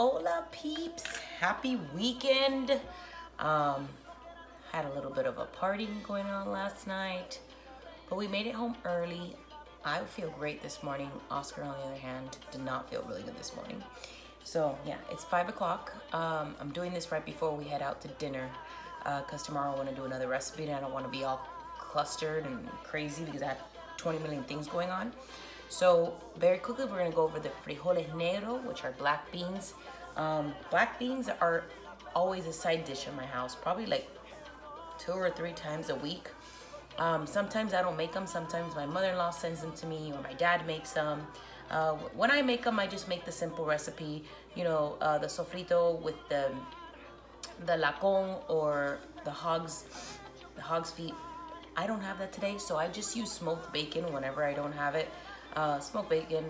hola peeps. Happy weekend. Um, had a little bit of a party going on last night, but we made it home early. I feel great this morning. Oscar, on the other hand, did not feel really good this morning. So yeah, it's five o'clock. Um, I'm doing this right before we head out to dinner because uh, tomorrow I want to do another recipe and I don't want to be all clustered and crazy because I have 20 million things going on. So very quickly, we're gonna go over the frijoles negro, which are black beans. Um, black beans are always a side dish in my house, probably like two or three times a week. Um, sometimes I don't make them. Sometimes my mother-in-law sends them to me or my dad makes them. Uh, when I make them, I just make the simple recipe, you know, uh, the sofrito with the the lacón or the hogs, the hog's feet. I don't have that today, so I just use smoked bacon whenever I don't have it. Uh, smoked bacon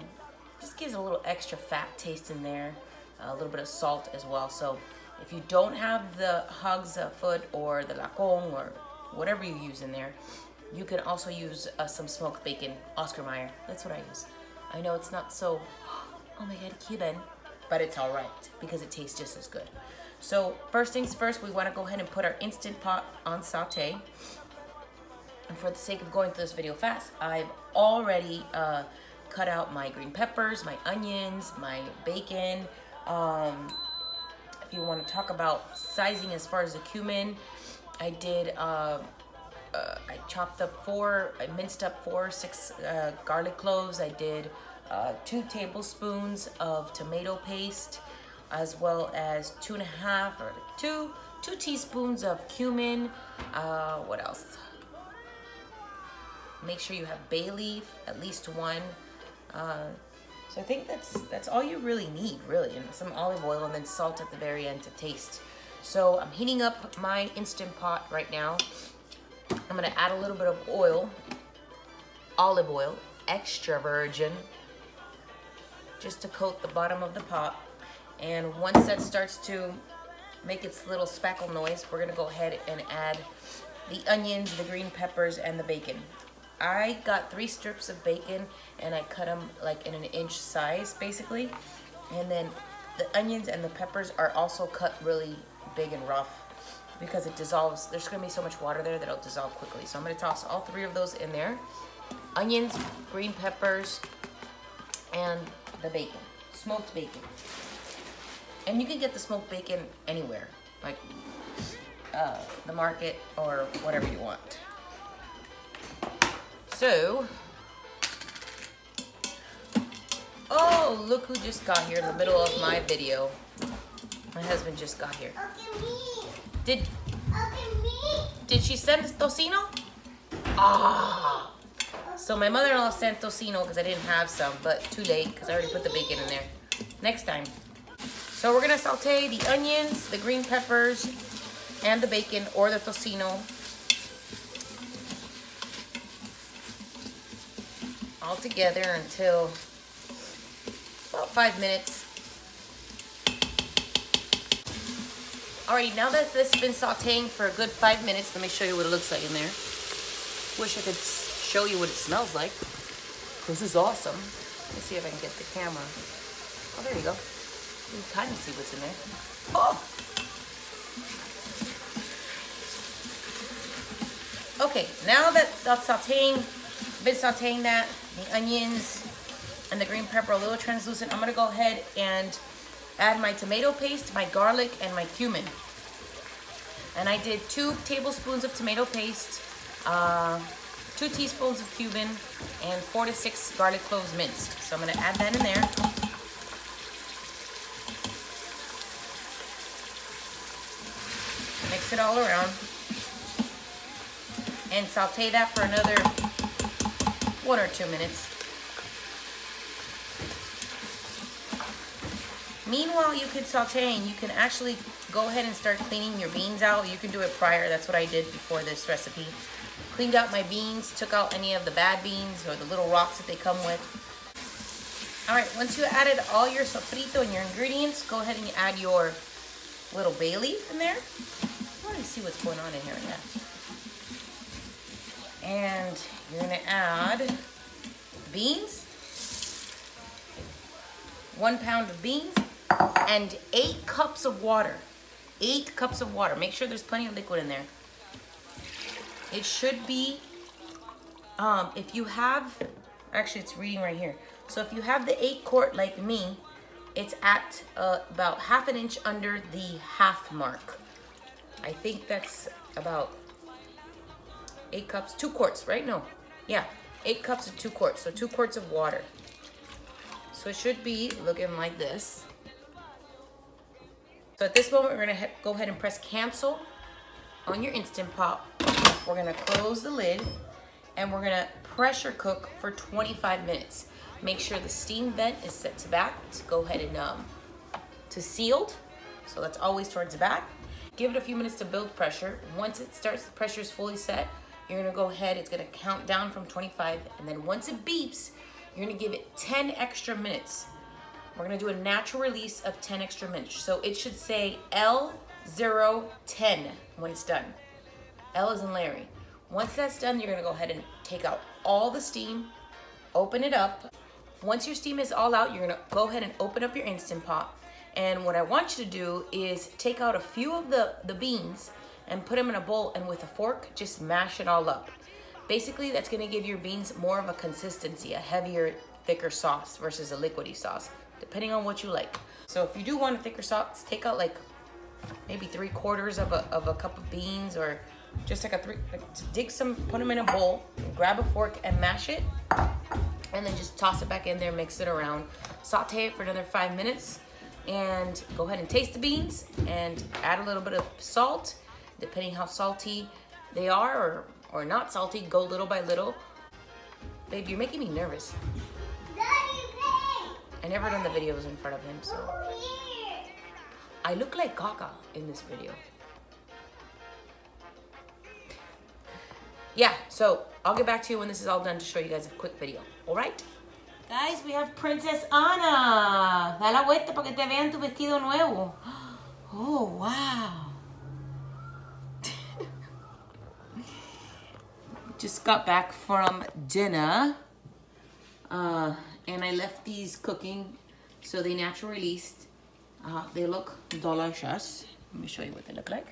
just gives a little extra fat taste in there, a little bit of salt as well. So if you don't have the hog's uh, foot or the lacón or whatever you use in there, you can also use uh, some smoked bacon, Oscar Mayer. That's what I use. I know it's not so, oh my God, Cuban, but it's all right because it tastes just as good. So first things first, we wanna go ahead and put our Instant Pot on saute. And for the sake of going through this video fast, I've already uh, cut out my green peppers, my onions, my bacon. Um, if you wanna talk about sizing as far as the cumin, I did, uh, uh, I chopped up four, I minced up four, six uh, garlic cloves. I did uh, two tablespoons of tomato paste, as well as two and a half or two, two teaspoons of cumin. Uh, what else? Make sure you have bay leaf, at least one. Uh, so I think that's that's all you really need, really, and some olive oil and then salt at the very end to taste. So I'm heating up my Instant Pot right now. I'm gonna add a little bit of oil, olive oil, extra virgin, just to coat the bottom of the pot. And once that starts to make its little speckle noise, we're gonna go ahead and add the onions, the green peppers, and the bacon. I got three strips of bacon and I cut them like in an inch size basically. And then the onions and the peppers are also cut really big and rough because it dissolves. There's gonna be so much water there that it'll dissolve quickly. So I'm gonna toss all three of those in there. Onions, green peppers, and the bacon, smoked bacon. And you can get the smoked bacon anywhere, like uh, the market or whatever you want. So, oh, look who just got here in the middle of my video. My husband just got here. Did did she send tocino? Ah. So my mother-in-law sent tocino because I didn't have some, but too late because I already put the bacon in there. Next time. So we're gonna saute the onions, the green peppers, and the bacon or the tocino all together until about five minutes. Alrighty, now that this has been sauteing for a good five minutes, let me show you what it looks like in there. Wish I could show you what it smells like. This is awesome. Let's see if I can get the camera. Oh, there you go. You can kind of see what's in there. Oh! Okay, now that that's sauteing, been sauteing that, the onions and the green pepper a little translucent, I'm gonna go ahead and add my tomato paste, my garlic, and my cumin. And I did two tablespoons of tomato paste, uh, two teaspoons of cumin, and four to six garlic cloves minced. So I'm gonna add that in there. Mix it all around. And saute that for another one or two minutes. Meanwhile, you could saute and you can actually go ahead and start cleaning your beans out. You can do it prior. That's what I did before this recipe. Cleaned out my beans, took out any of the bad beans or the little rocks that they come with. All right, once you added all your sofrito and your ingredients, go ahead and add your little bay leaf in there. Let me see what's going on in here. And you're gonna add beans, one pound of beans, and eight cups of water. Eight cups of water. Make sure there's plenty of liquid in there. It should be, um, if you have, actually it's reading right here. So if you have the eight quart like me, it's at uh, about half an inch under the half mark. I think that's about eight cups, two quarts, right? No, yeah, eight cups of two quarts, so two quarts of water. So it should be looking like this. So at this moment, we're gonna go ahead and press cancel on your Instant Pot. We're gonna close the lid and we're gonna pressure cook for 25 minutes. Make sure the steam vent is set to back to go ahead and um, to sealed. So that's always towards the back. Give it a few minutes to build pressure. Once it starts, the pressure is fully set, you're gonna go ahead, it's gonna count down from 25, and then once it beeps, you're gonna give it 10 extra minutes. We're gonna do a natural release of 10 extra minutes. So it should say L010 when it's done. L is in Larry. Once that's done, you're gonna go ahead and take out all the steam, open it up. Once your steam is all out, you're gonna go ahead and open up your Instant Pot. And what I want you to do is take out a few of the, the beans and put them in a bowl and with a fork, just mash it all up. Basically, that's gonna give your beans more of a consistency, a heavier, thicker sauce versus a liquidy sauce, depending on what you like. So if you do want a thicker sauce, take out like maybe three quarters of a, of a cup of beans or just like a three, like dig some, put them in a bowl, grab a fork and mash it. And then just toss it back in there, mix it around. Saute it for another five minutes and go ahead and taste the beans and add a little bit of salt depending how salty they are or, or not salty, go little by little. Babe, you're making me nervous. I never done the videos in front of him, so. I look like Gaga in this video. Yeah, so I'll get back to you when this is all done to show you guys a quick video. All right? Guys, we have Princess Anna. Da la vuelta para que te vean tu vestido nuevo. Oh, wow. Just got back from dinner uh, and I left these cooking so they natural released. Uh, they look delicious. Let me show you what they look like.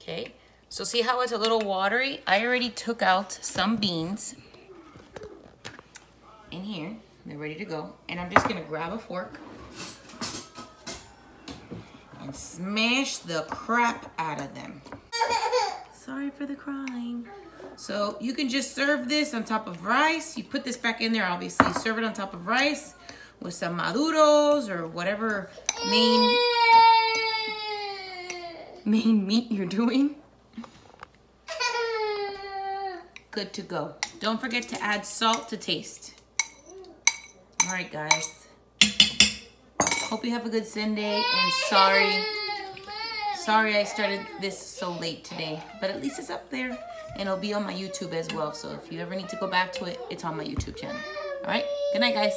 Okay so see how it's a little watery? I already took out some beans in here. They're ready to go and I'm just gonna grab a fork and smash the crap out of them Sorry for the crying. So you can just serve this on top of rice. You put this back in there, obviously. Serve it on top of rice with some maduros or whatever main, main meat you're doing. Good to go. Don't forget to add salt to taste. All right, guys. Hope you have a good Sunday and sorry. Sorry I started this so late today, but at least it's up there and it'll be on my YouTube as well. So if you ever need to go back to it, it's on my YouTube channel. All right, good night, guys.